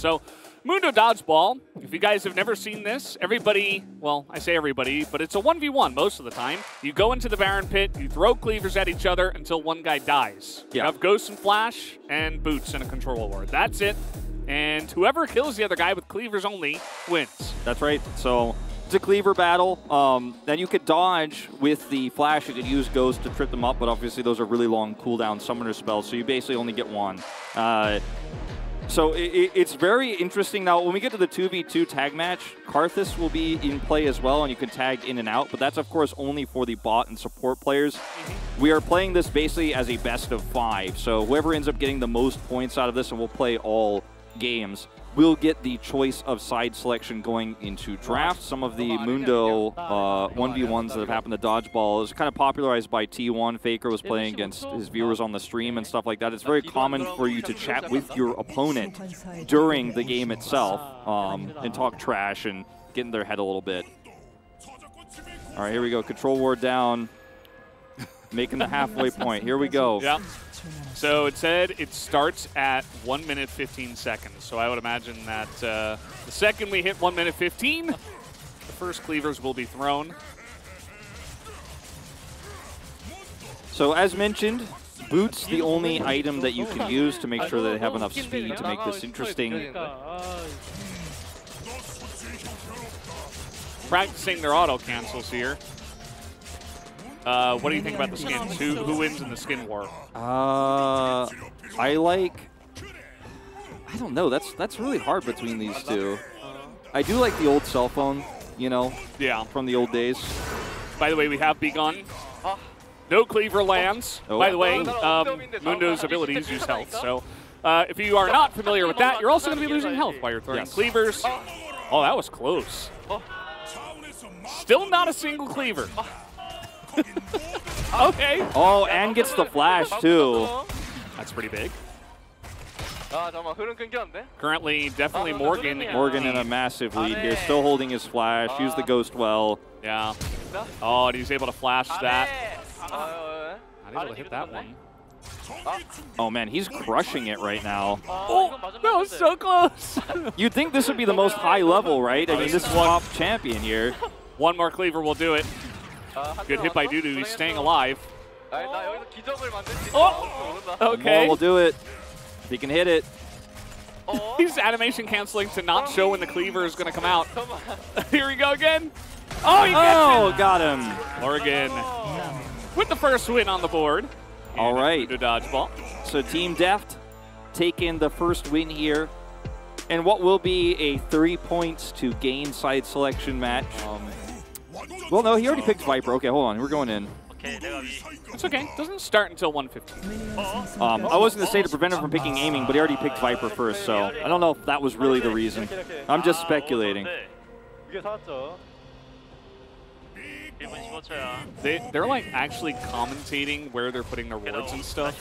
So, Mundo Dodgeball, if you guys have never seen this, everybody, well, I say everybody, but it's a 1v1 most of the time. You go into the Baron Pit, you throw cleavers at each other until one guy dies. You have Ghost and Flash and Boots and a Control Ward. That's it. And whoever kills the other guy with cleavers only wins. That's right. So it's a cleaver battle. Um, then you could dodge with the flash. You could use Ghost to trip them up, but obviously those are really long cooldown summoner spells, so you basically only get one. Uh, so i i it's very interesting. Now, when we get to the 2v2 tag match, Karthus will be in play as well, and you can tag in and out, but that's, of course, only for the bot and support players. We are playing this basically as a best of five, so whoever ends up getting the most points out of this, and we'll play all games, will get the choice of side selection going into draft. Some of the Mundo uh, 1v1s that have happened to Dodgeball is kind of popularized by T1. Faker was playing against his viewers on the stream and stuff like that. It's very common for you to chat with your opponent during the game itself um, and talk trash and get in their head a little bit. All right, here we go. Control ward down. Making the halfway point. Here we go. Yeah. So it said it starts at 1 minute 15 seconds. So I would imagine that uh, the second we hit 1 minute 15, the first cleavers will be thrown. So as mentioned, boots the only item that you can use to make sure that they have enough speed to make this interesting. Practicing their auto cancels here. Uh, what do you think about the skins? Who, who wins in the skin war? Uh, I like. I don't know. That's that's really hard between these two. I do like the old cell phone, you know, Yeah. from the old days. By the way, we have begun. No cleaver lands. Oh. By the way, um, Mundo's abilities use health. So uh, if you are not familiar with that, you're also going to be losing health while you're throwing Yes. cleavers. Oh, that was close. Still not a single cleaver. okay. Oh, and gets the flash too. That's pretty big. Currently, definitely Morgan. Morgan in a massive lead here, still holding his flash. Use the ghost well. Yeah. Oh, and he's able to flash that. Not able to hit that one. Oh man, he's crushing it right now. Oh, that was so close. You'd think this would be the most high level, right? I mean, this is top champion here. One more cleaver will do it. Good hit by Dudu. He's staying alive. Oh! Okay. We'll do it. He can hit it. He's animation canceling to not show when the cleaver is going to come out. Here we go again. Oh, he oh, got him. Morgan with the first win on the board. All right. To dodgeball. So Team Deft taking the first win here. And what will be a three points to gain side selection match. Well, no, he already picked Viper. Okay, hold on. We're going in. It's okay. It doesn't start until 1:15. Um, I was going to say to prevent him from picking aiming, but he already picked Viper first, so I don't know if that was really the reason. I'm just speculating. They, they're like actually commentating where they're putting their wards and stuff.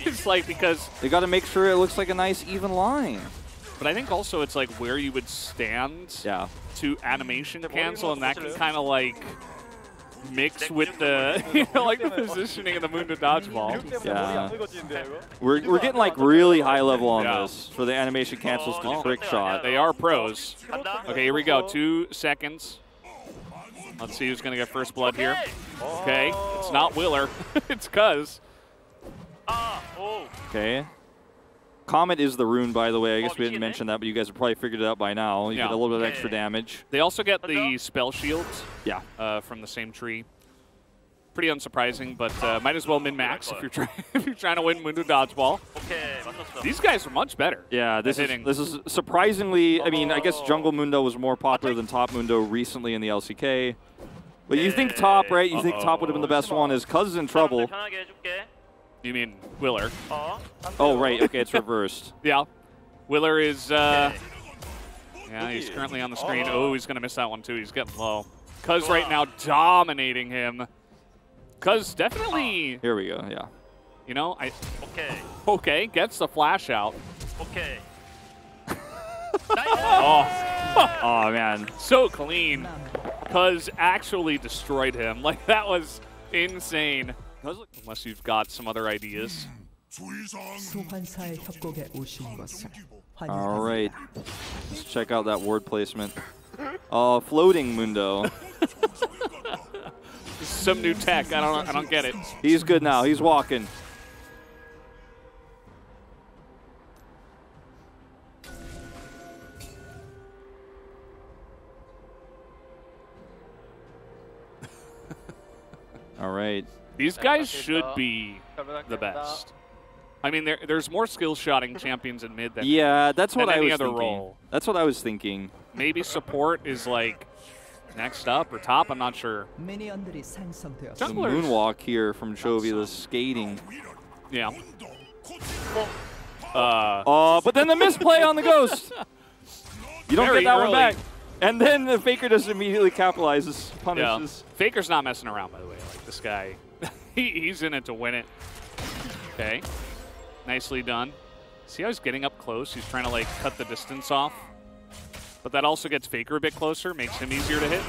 it's like because... They got to make sure it looks like a nice even line. But I think also it's like where you would stand yeah. to animation cancel, and that can kind of like mix with the like the positioning of the Mundo dodgeball. Yeah. We're, we're getting like really high level on yeah. this for the animation cancels to trick shot. They are pros. Okay, here we go. Two seconds. Let's see who's going to get first blood here. Okay, it's not Willer. it's Cuzz. Okay. Comet is the rune, by the way. I guess we didn't mention that, but you guys have probably figured it out by now. You yeah. get a little bit of extra damage. They also get the spell shields yeah. Uh, from the same tree. Pretty unsurprising, but uh, might as well min-max if you're trying if you're trying to win Mundo Dodgeball. Okay. These guys are much better. Yeah, this is this is surprisingly. I mean, I guess Jungle Mundo was more popular than Top Mundo recently in the LCK. But you think top, right? You uh -oh. think top would have been the best one. His cousin's in trouble. You mean Willer. Oh, right. Okay, it's reversed. yeah. Willer is... Uh, yeah, he's currently on the screen. Oh, he's going to miss that one, too. He's getting low. Cuzz right now dominating him. Cuzz definitely... Here we go, yeah. You know, I... Okay. Okay, gets the flash out. Okay. oh. oh, man. So clean. Cuzz actually destroyed him. Like, that was insane. Unless you've got some other ideas. Alright. Let's check out that ward placement. Uh, floating Mundo. some new tech. I don't I don't get it. He's good now. He's walking. All right. These guys should be the best. I mean, there, there's more skill shotting champions in mid than yeah. That's what than I was thinking. Role. That's what I was thinking. Maybe support is like next up or top. I'm not sure. Junglers. The moonwalk here from Chovy, the skating. Yeah. Uh, oh, but then the misplay on the ghost. You don't get that early. one back. And then the Faker just immediately capitalizes, punishes. Yeah. Faker's not messing around, by the way. Like this guy he's in it to win it. Okay. Nicely done. See how he's getting up close? He's trying to like cut the distance off. But that also gets Faker a bit closer, makes him easier to hit.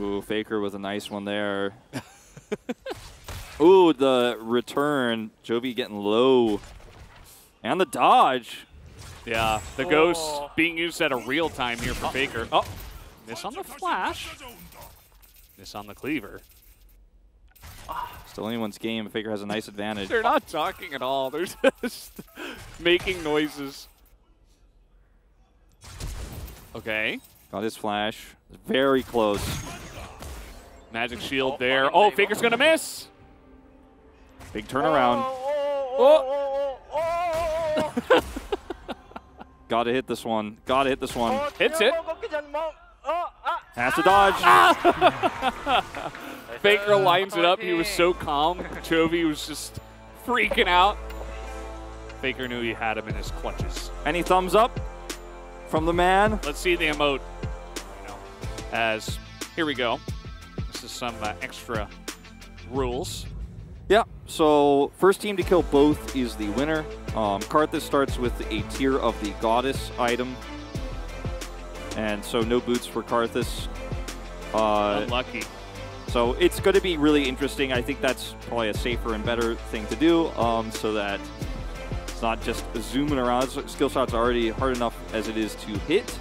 Ooh, Faker with a nice one there. Ooh, the return. Chovy getting low. And the dodge. Yeah, the Oh. ghost being used at a real time here for oh. Faker. Oh, miss on the flash. Miss on the cleaver. Still anyone's game. Faker has a nice advantage. They're not talking at all. They're just making noises. Okay. Got his flash. Very close. Magic shield Oh, there. Oh, Faker's gonna miss. Big turnaround. Oh, oh, oh, Gotta hit this one. Gotta hit this one. Hits it. oh, ah. Has to dodge. Faker lines it up. He was so calm. Chovy was just freaking out. Faker knew he had him in his clutches. Any thumbs up from the man? Let's see the emote. As here we go. This is some uh, extra rules. Yeah, so first team to kill both is the winner. Um, Karthus starts with a Tear of the Goddess item. And so no boots for Karthus. Uh, Unlucky. So it's going to be really interesting. I think that's probably a safer and better thing to do um, so that it's not just zooming around. Skill shots are already hard enough as it is to hit.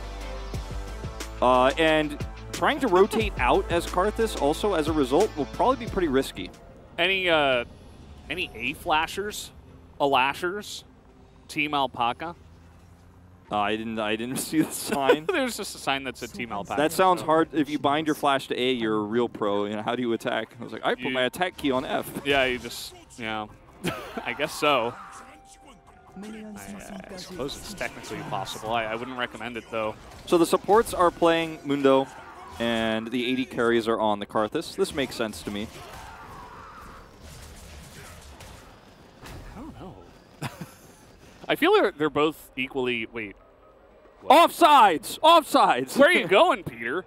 Uh, and trying to rotate out as Karthus also as a result will probably be pretty risky. Any uh, any A flashers, a lashers, Team Alpaca? Uh, I didn't. I didn't see the sign. There's just a sign that said Team Alpaca. That sounds so. hard. If you bind your flash to A, you're a real pro. You know, how do you attack? I was like, I put you, my attack key on F. Yeah, you just. Yeah, I guess so. I, I suppose it's technically possible. I, I wouldn't recommend it though. So the supports are playing Mundo, and the AD carries are on the Karthus. This makes sense to me. I feel they're, they're both equally. Wait. What? Offsides! Offsides! Where are you going, Peter?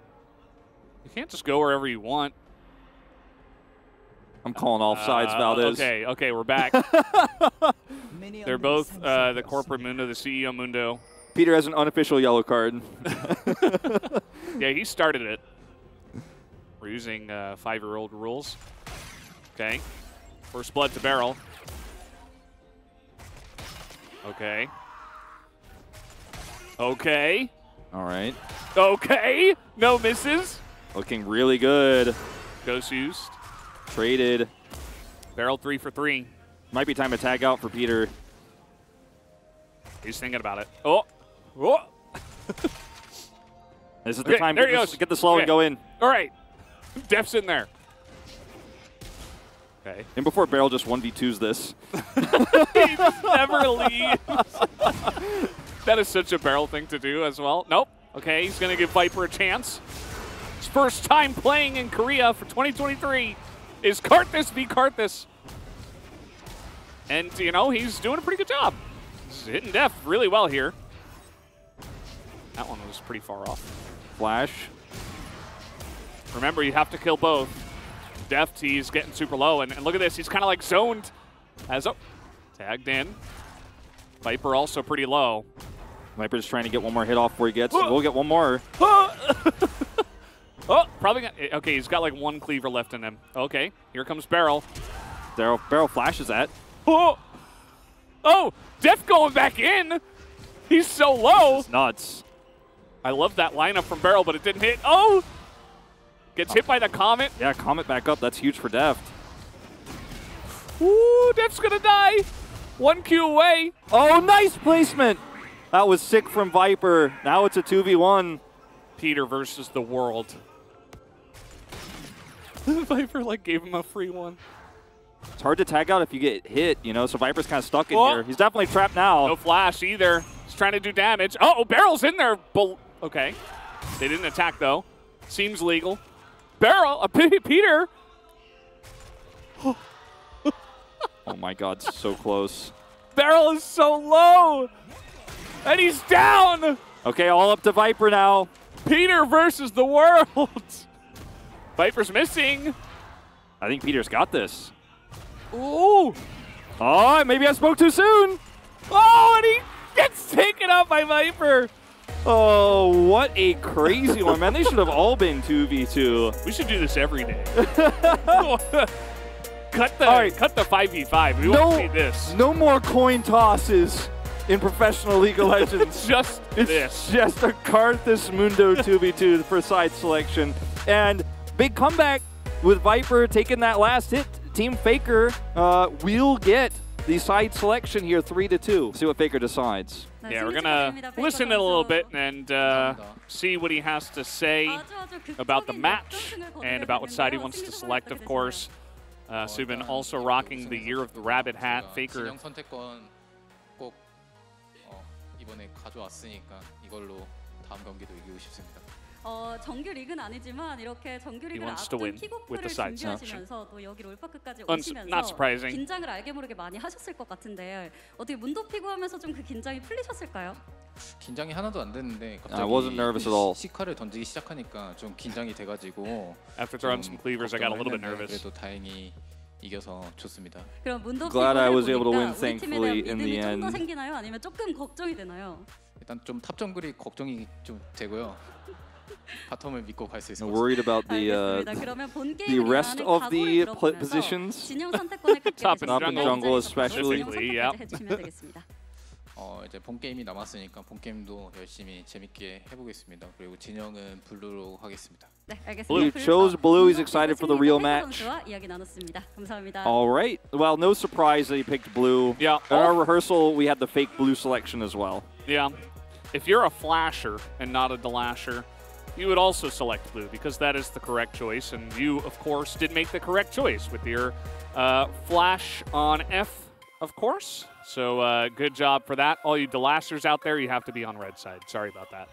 You can't just go wherever you want. I'm calling offsides, uh, Valdez. Okay, okay, we're back. they're both uh, the corporate mundo, the CEO mundo. Peter has an unofficial yellow card. yeah, he started it. We're using uh, five-year-old rules. Okay. First blood to BeryL. Okay. Okay. All right. Okay. No misses. Looking really good. Ghost used. Traded. BeryL three for three. Might be time to tag out for Peter. He's thinking about it. Oh. Oh. This is the Okay, time there to he get goes. the, get the slow Okay. and go in. All right. Deft's in there. Okay. And before BeryL just 1v2s this. he just never leaves. that is such a BeryL thing to do as well. Nope. Okay, he's going to give Viper a chance. His first time playing in Korea for 2023 is Karthus v. Karthus. And, you know, he's doing a pretty good job. He's hitting Deft really well here. That one was pretty far off. Flash. Remember, you have to kill both. Deft, he's getting super low, and, and look at this. He's kind of like zoned. As oh, tagged in. Viper also pretty low. Viper's trying to get one more hit off before he gets. We'll get one more. Oh, probably got, eh, okay. He's got like one cleaver left in him. Okay, here comes BeryL. BeryL, BeryL flashes that. Oh, oh, Deft going back in. He's so low. It's nuts. I love that lineup from BeryL, but it didn't hit. Oh! Gets hit by the Comet. Yeah, Comet back up. That's huge for Deft. Ooh, Deft's gonna die. One Q away. Oh, nice placement. That was sick from Viper. Now it's a 2v1. Peter versus the world. Viper like gave him a free one. It's hard to tag out if you get hit, you know, so Viper's kind of stuck in Oh. here. He's definitely trapped now. No flash either. He's trying to do damage. Oh, BeryL's in there. Okay. They didn't attack though. Seems legal. BeryL, uh, Peter. Oh my god, so close. BeryL is so low. And he's down. Okay, all up to Viper now. Peter versus the world. Viper's missing. I think Peter's got this. Ooh. Oh, maybe I spoke too soon. Oh, and he gets taken out by Viper. Oh, what a crazy one, man. They should have all been 2v2. We should do this every day. cut the All right. cut the 5v5. We No, won't see this. no more coin tosses in professional League of Legends. Just It's this. just a Karthus Mundo 2v2 for side selection. And big comeback with Viper taking that last hit. Team Faker uh, will get the side selection here 3 to 2. See what Faker decides. Yeah, we're gonna listen in a little bit and uh, see what he has to say about the match and about what side he wants to select, of course. Uh, Subin also rocking the Year of the Rabbit hat. Faker 진영 선택권 꼭 어, 이번에 가져왔으니까 이걸로 다음 경기도 이기고 싶습니다. 어, 정규 리그는 아니지만 이렇게 정규 리그를 wants to 앞둔 win with 킥오프를 the side 준비하시면서 또 여기 롤파크까지 오시면서 not surprising. 긴장을 알게 모르게 많이 하셨을 것 같은데 어떻게 문도 피고 하면서 좀 그 긴장이 풀리셨을까요? 긴장이 하나도 안 됐는데 갑자기 I wasn't nervous at all. 시카를 던지기 시작하니까 좀 긴장이 돼가지고 After throwing 좀 some cleavers, I got a little bit 걱정을 nervous. 했는데 그래도 다행히 이겨서 좋습니다. 그럼 문도 Glad I 피고를 was able to 보니까 win, 우리 팀에 thankfully, 대한 in the 믿음이 좀더 end. 생기나요? 아니면 조금 걱정이 되나요? 일단 좀 탑 정글이 걱정이 좀 되고요. 바텀을 믿고 갈 수 있을 것 Worried about the 알겠습니다. uh, 그러면 본 the 게임을 rest 이용하는 of the 각오를 pl- 들어보면서 positions. 진영 선택권에 갖게 Top 되셔서 and 이 jungle 자리에서 especially. 바로 진영 Yeah. 선택까지 해주시면 되겠습니다. 어 이제 본 게임이 남았으니까 본 게임도 열심히 재밌게 해보겠습니다. 그리고 진영은 블루로 하겠습니다. 네, 알겠습니다. Blue 블루 chose 어, blue. He's 문도 excited 피고 for the real 승리의 match. 선수와 이야기 나눴습니다. 감사합니다. All right. Well, no surprise that he picked blue. Yeah. At our rehearsal, we had the fake blue selection as well. Yeah. If you're a flasher and not a delasher, you would also select blue because that is the correct choice. And you, of course, did make the correct choice with your uh, flash on F, of course. So uh, good job for that. All you delasters out there, you have to be on red side. Sorry about that.